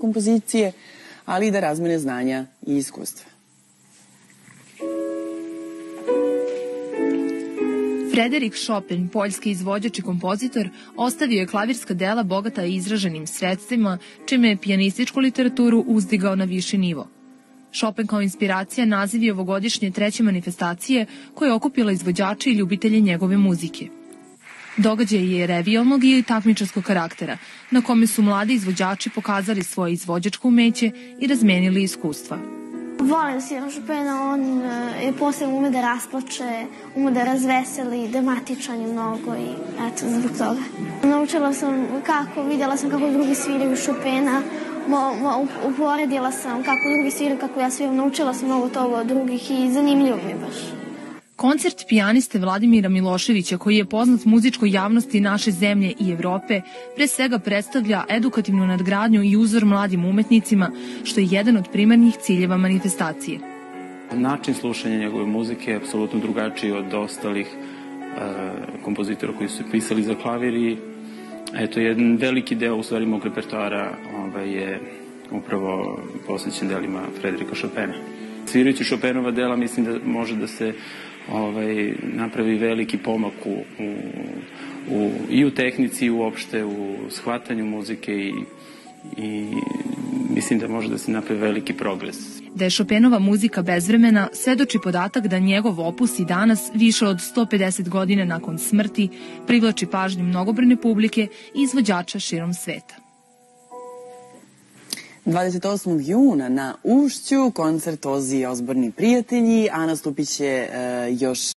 kompozicije, ali i da razmene znanja i iskustva. Frederik Chopin, poljski izvođač i kompozitor, ostavio je klavirska dela bogata izraženim sredstvima, čime je pijanističku literaturu uzdigao na viši nivo. Chopin kao inspiracija naziv je ovogodišnje treće manifestacije koje je okupila izvođače i ljubitelje njegove muzike. Događaj je revijalnog i takmičarskog karaktera, na kome su mladi izvođači pokazali svoje izvođačko umeće i razmenili iskustva. Volim Sira Chopina, on e, je posebno ume da rasplače, ume da razveseli, dramatičan je mnogo i eto, zbog toga. Naučila sam kako, vidjela sam kako drugi sviraju Chopina, mo, mo, uporedila sam kako drugi sviraju, kako ja sviram, naučila sam mnogo toga od drugih i zanimljivo mi je baš. Koncert pijaniste Vladimira Miloševića, koji je poznat muzičkoj javnosti naše zemlje i Evrope, pre svega predstavlja edukativnu nadgradnju i uzor mladim umetnicima, što je jedan od primarnih ciljeva manifestacije. Način slušanja njegove muzike je apsolutno drugačiji od ostalih e, kompozitora koji su pisali za klavir i eto, jedan veliki deo u stvari mog repertoara ovaj, je upravo posvećen delima Frederika Chopina. Svirajući Chopinova dela mislim da može da se ovaj, napravi veliki pomak u, u, u, i u tehnici i uopšte u shvatanju muzike i, i mislim da može da se napravi veliki progres. Da je Chopinova muzika bezvremena, svedoči podatak da njegov opus i danas, više od 150 godina nakon smrti, privlači pažnju mnogobrne publike i izvođača širom sveta. 28. juna na Ušću koncert Ozi Ozborni prijatelji, a nastupit će uh, još